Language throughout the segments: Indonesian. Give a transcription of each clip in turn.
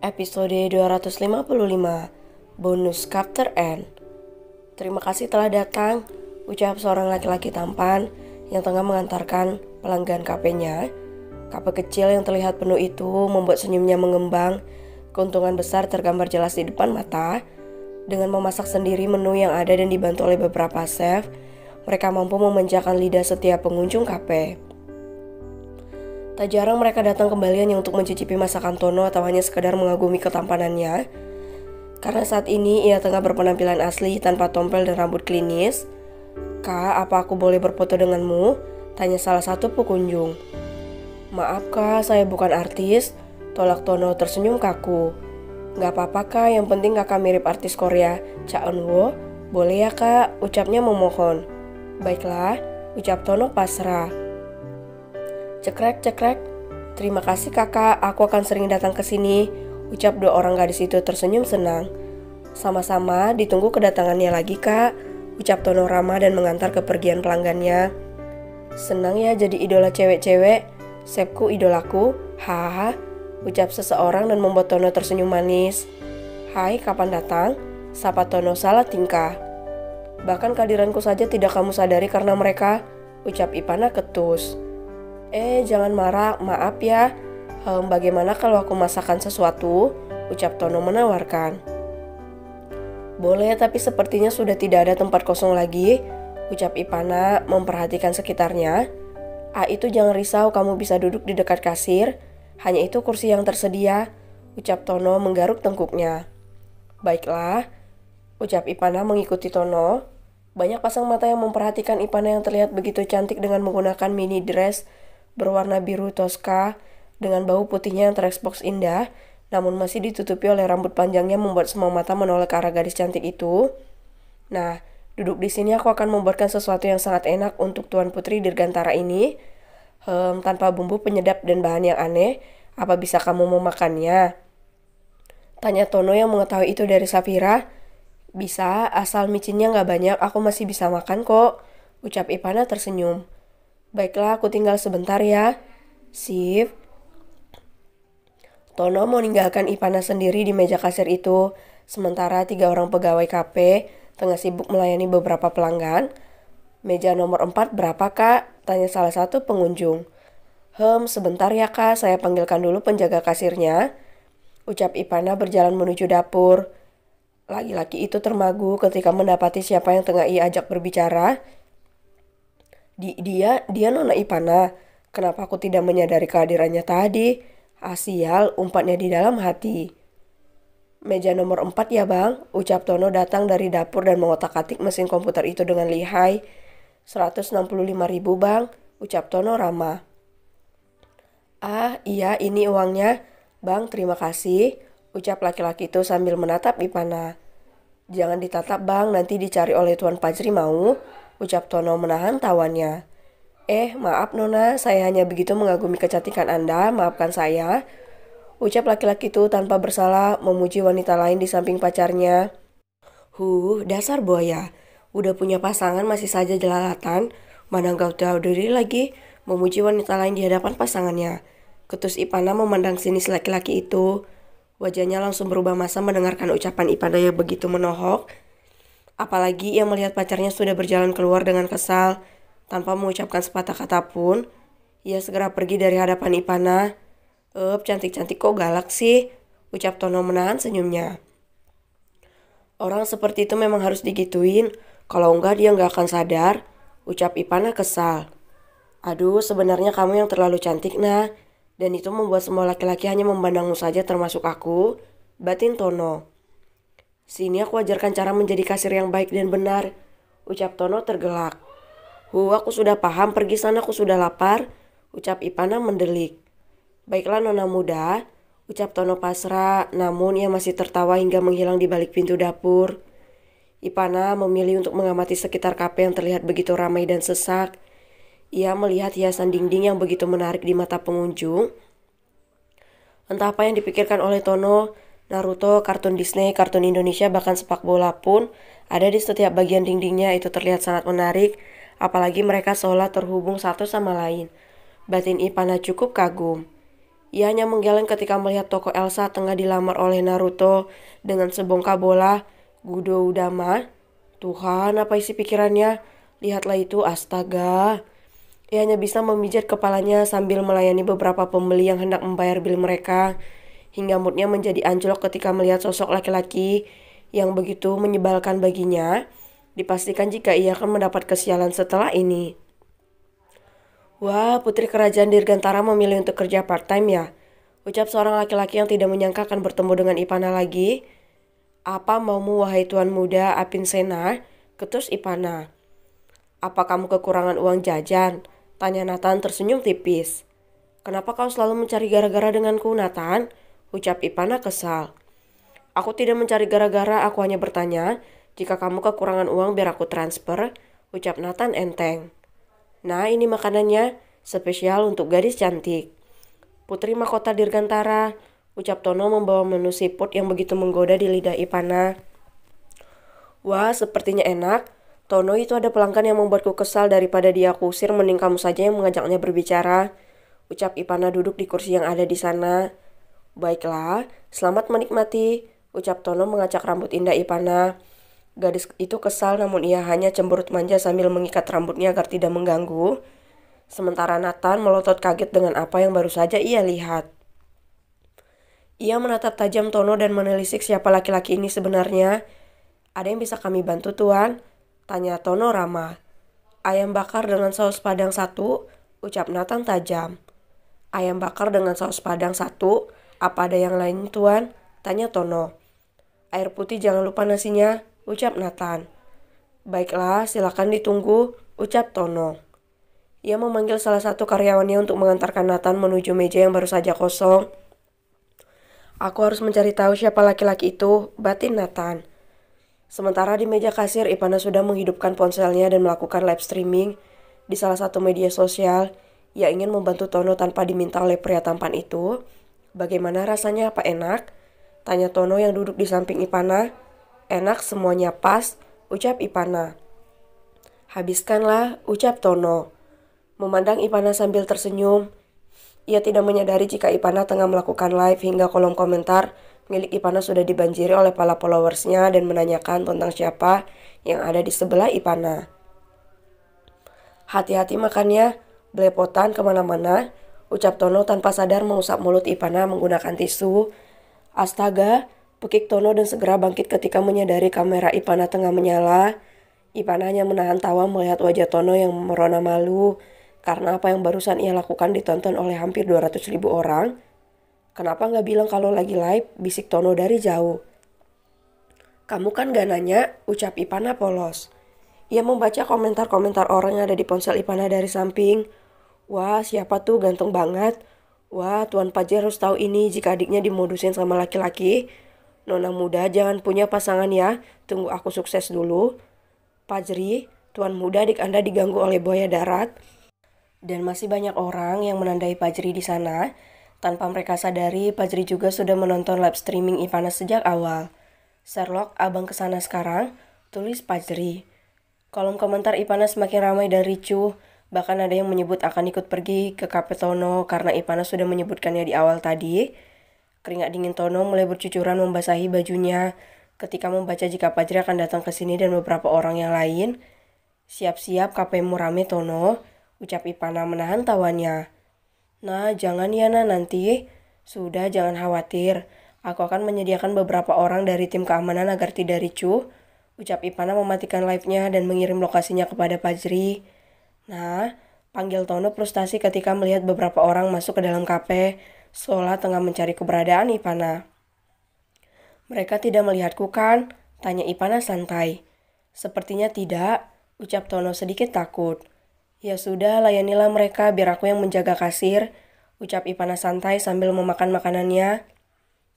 episode 255 bonus chapter N. Terima kasih telah datang, ucap seorang laki-laki tampan yang tengah mengantarkan pelanggan kafe-nya. Kafe kecil yang terlihat penuh itu membuat senyumnya mengembang. Keuntungan besar tergambar jelas di depan mata. Dengan memasak sendiri menu yang ada dan dibantu oleh beberapa chef, mereka mampu memanjakan lidah setiap pengunjung kafe. Tak jarang mereka datang kembali hanya untuk mencicipi masakan Tono atau hanya sekadar mengagumi ketampanannya. Karena saat ini ia tengah berpenampilan asli tanpa tompel dan rambut klinis. Kak, apa aku boleh berfoto denganmu? Tanya salah satu pengunjung. Maaf kak, saya bukan artis. Tolak Tono tersenyum kaku. Gak apa-apa kak, yang penting kakak mirip artis Korea, Cha Eun Wo. Boleh ya kak, ucapnya memohon. Baiklah, ucap Tono pasrah. Cekrek, cekrek. Terima kasih kakak, aku akan sering datang ke sini. Ucap dua orang gadis itu tersenyum senang. Sama-sama, ditunggu kedatangannya lagi kak. Ucap Tono ramah dan mengantar kepergian pelanggannya. Senang ya jadi idola cewek-cewek. Sepku idolaku, haha. Ucap seseorang dan membuat Tono tersenyum manis. Hai, kapan datang? Sapa Tono salah tingkah. Bahkan kehadiranku saja tidak kamu sadari karena mereka, ucap Ipana ketus. Eh, jangan marah, maaf ya. Hm, bagaimana kalau aku masakan sesuatu? Ucap Tono menawarkan. Boleh, tapi sepertinya sudah tidak ada tempat kosong lagi. Ucap Ipana memperhatikan sekitarnya. Ah, itu jangan risau, kamu bisa duduk di dekat kasir. Hanya itu kursi yang tersedia. Ucap Tono menggaruk tengkuknya. Baiklah, ucap Ipana mengikuti Tono. Banyak pasang mata yang memperhatikan Ipana yang terlihat begitu cantik dengan menggunakan mini dress berwarna biru toska dengan bau putihnya yang terekspos indah, namun masih ditutupi oleh rambut panjangnya membuat semua mata menoleh ke arah gadis cantik itu. Nah, duduk di sini aku akan membuatkan sesuatu yang sangat enak untuk Tuan Putri Dirgantara ini. Hmm, tanpa bumbu penyedap dan bahan yang aneh, apa bisa kamu memakannya? Tanya Tono yang mengetahui itu dari Safira. Bisa, asal micinnya nggak banyak, aku masih bisa makan kok. Ucap Ipana tersenyum. Baiklah, aku tinggal sebentar ya. Sip. Tono meninggalkan Ipana sendiri di meja kasir itu, sementara tiga orang pegawai KP tengah sibuk melayani beberapa pelanggan. Meja nomor empat berapa kak? Tanya salah satu pengunjung. Hem, sebentar ya kak, saya panggilkan dulu penjaga kasirnya. Ucap Ipana berjalan menuju dapur. Laki-laki itu termagu ketika mendapati siapa yang tengah ia ajak berbicara. Di, dia, dia nona Ipana. Kenapa aku tidak menyadari kehadirannya tadi? Asial, umpatnya di dalam hati. Meja nomor 4 ya bang, ucap Tono datang dari dapur dan mengotak-atik mesin komputer itu dengan lihai. 165 ribu bang, ucap Tono ramah. Ah iya ini uangnya. Bang terima kasih, ucap laki-laki itu sambil menatap Ipana. Jangan ditatap bang, nanti dicari oleh Tuan Pajri mau, ucap Tono menahan tawannya. Eh, maaf Nona, saya hanya begitu mengagumi kecantikan Anda, maafkan saya. Ucap laki-laki itu tanpa bersalah memuji wanita lain di samping pacarnya. Huh, dasar buaya. Udah punya pasangan masih saja jelalatan. Mana kau tahu diri lagi memuji wanita lain di hadapan pasangannya. Ketus Ipana memandang sinis laki-laki itu. Wajahnya langsung berubah masa mendengarkan ucapan Ipana yang begitu menohok. Apalagi ia melihat pacarnya sudah berjalan keluar dengan kesal, tanpa mengucapkan sepatah kata pun. Ia segera pergi dari hadapan Ipana. Up, cantik-cantik kok galak sih, ucap Tono menahan senyumnya. Orang seperti itu memang harus digituin, kalau enggak dia enggak akan sadar, ucap Ipana kesal. Aduh, sebenarnya kamu yang terlalu cantik, nah. Dan itu membuat semua laki-laki hanya memandangmu saja termasuk aku, batin Tono. Sini aku ajarkan cara menjadi kasir yang baik dan benar. Ucap Tono tergelak. Hu, aku sudah paham, pergi sana aku sudah lapar. Ucap Ipana mendelik. Baiklah nona muda, ucap Tono pasrah, namun ia masih tertawa hingga menghilang di balik pintu dapur. Ipana memilih untuk mengamati sekitar kafe yang terlihat begitu ramai dan sesak. Ia melihat hiasan dinding yang begitu menarik di mata pengunjung. Entah apa yang dipikirkan oleh Tono, Naruto, kartun Disney, kartun Indonesia, bahkan sepak bola pun ada di setiap bagian dindingnya itu terlihat sangat menarik, apalagi mereka seolah terhubung satu sama lain. Batin Ipana cukup kagum. Ia hanya menggeleng ketika melihat toko Elsa tengah dilamar oleh Naruto dengan sebongkah bola Gudo Udama. Tuhan, apa isi pikirannya? Lihatlah itu, astaga. Ia hanya bisa memijat kepalanya sambil melayani beberapa pembeli yang hendak membayar bil mereka. Hingga moodnya menjadi anjlok ketika melihat sosok laki-laki yang begitu menyebalkan baginya. Dipastikan jika ia akan mendapat kesialan setelah ini. Wah, putri kerajaan Dirgantara memilih untuk kerja part-time ya? Ucap seorang laki-laki yang tidak menyangka akan bertemu dengan Ipana lagi. Apa maumu wahai tuan muda Apin Sena? Ketus Ipana. Apa kamu kekurangan uang jajan? Tanya Nathan tersenyum tipis. Kenapa kau selalu mencari gara-gara denganku, Nathan? Ucap Ipana kesal. Aku tidak mencari gara-gara, aku hanya bertanya, jika kamu kekurangan uang biar aku transfer, ucap Nathan enteng. Nah, ini makanannya, spesial untuk gadis cantik. Putri Mahkota Dirgantara, ucap Tono membawa menu siput yang begitu menggoda di lidah Ipana. Wah, sepertinya enak. Tono itu ada pelanggan yang membuatku kesal daripada dia kusir, mending kamu saja yang mengajaknya berbicara. Ucap Ipana duduk di kursi yang ada di sana. Baiklah, selamat menikmati. Ucap Tono mengacak rambut indah Ipana. Gadis itu kesal namun ia hanya cemberut manja sambil mengikat rambutnya agar tidak mengganggu. Sementara Nathan melotot kaget dengan apa yang baru saja ia lihat. Ia menatap tajam Tono dan menelisik siapa laki-laki ini sebenarnya. Ada yang bisa kami bantu tuan? Tanya Tono ramah. Ayam bakar dengan saus padang satu, ucap Nathan tajam. Ayam bakar dengan saus padang satu, apa ada yang lain tuan? Tanya Tono. Air putih jangan lupa nasinya, ucap Nathan. Baiklah, silakan ditunggu, ucap Tono. Ia memanggil salah satu karyawannya untuk mengantarkan Nathan menuju meja yang baru saja kosong. Aku harus mencari tahu siapa laki-laki itu, batin Nathan. Sementara di meja kasir, Ipana sudah menghidupkan ponselnya dan melakukan live streaming di salah satu media sosial. Ia ingin membantu Tono tanpa diminta oleh pria tampan itu. Bagaimana rasanya? Apa enak? Tanya Tono yang duduk di samping Ipana. Enak semuanya pas, ucap Ipana. Habiskanlah, ucap Tono. Memandang Ipana sambil tersenyum, ia tidak menyadari jika Ipana tengah melakukan live hingga kolom komentar milik Ipana sudah dibanjiri oleh para followersnya dan menanyakan tentang siapa yang ada di sebelah Ipana. Hati-hati makannya, belepotan ke mana-mana, ucap Tono tanpa sadar mengusap mulut Ipana menggunakan tisu. Astaga, Pekik Tono dan segera bangkit ketika menyadari kamera Ipana tengah menyala. Ipana hanya menahan tawa melihat wajah Tono yang merona malu karena apa yang barusan ia lakukan ditonton oleh hampir 200 ribu orang. Kenapa nggak bilang kalau lagi live, bisik Tono dari jauh. Kamu kan gak nanya, ucap Ipana polos. Ia membaca komentar-komentar orang yang ada di ponsel Ipana dari samping. Wah, siapa tuh ganteng banget. Wah, Tuan Pajar harus tahu ini jika adiknya dimodusin sama laki-laki. Nona muda jangan punya pasangan ya, tunggu aku sukses dulu. Pajri, tuan muda adik Anda diganggu oleh buaya darat. Dan masih banyak orang yang menandai Pajri di sana. Tanpa mereka sadari, Pajri juga sudah menonton live streaming Ivana sejak awal. Sherlock, abang ke sana sekarang, tulis Pajri. Kolom komentar Ivana semakin ramai dan ricuh, bahkan ada yang menyebut akan ikut pergi ke Kapetono karena Ivana sudah menyebutkannya di awal tadi. Keringat dingin Tono mulai bercucuran membasahi bajunya ketika membaca jika Pajri akan datang ke sini dan beberapa orang yang lain. Siap-siap KPmu rame Tono, ucap Ipana menahan tawannya. Nah, jangan ya nah nanti. Sudah, jangan khawatir. Aku akan menyediakan beberapa orang dari tim keamanan agar tidak ricuh. Ucap Ipana mematikan live-nya dan mengirim lokasinya kepada Pajri. Nah, panggil Tono frustasi ketika melihat beberapa orang masuk ke dalam kafe seolah tengah mencari keberadaan Ipana. Mereka tidak melihatku kan? Tanya Ipana santai. Sepertinya tidak, ucap Tono sedikit takut. Ya sudah, layanilah mereka biar aku yang menjaga kasir, ucap Ipana santai sambil memakan makanannya.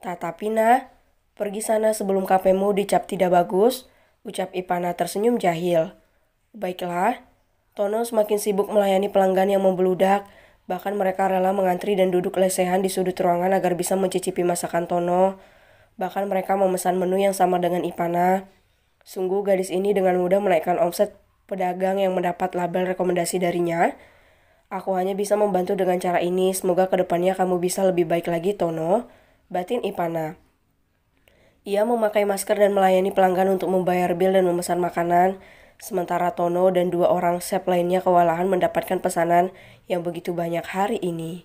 Tatapi nah, pergi sana sebelum kafemu dicap tidak bagus, ucap Ipana tersenyum jahil. Baiklah, Tono semakin sibuk melayani pelanggan yang membeludak, Bahkan mereka rela mengantri dan duduk lesehan di sudut ruangan agar bisa mencicipi masakan Tono. Bahkan mereka memesan menu yang sama dengan Ipana. Sungguh gadis ini dengan mudah menaikkan omset pedagang yang mendapat label rekomendasi darinya. Aku hanya bisa membantu dengan cara ini. Semoga ke depannya kamu bisa lebih baik lagi, Tono. Batin Ipana. Ia memakai masker dan melayani pelanggan untuk membayar bil dan memesan makanan. Sementara Tono dan dua orang chef lainnya kewalahan mendapatkan pesanan yang begitu banyak hari ini.